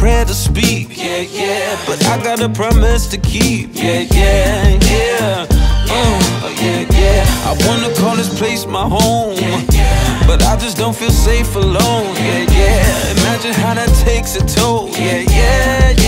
prayer to speak, yeah, yeah. But I got a promise to keep, yeah, yeah, yeah. oh, oh yeah, yeah. I wanna call this place my home, but I just don't feel safe alone, yeah, yeah. Imagine how that takes a toll, yeah, yeah.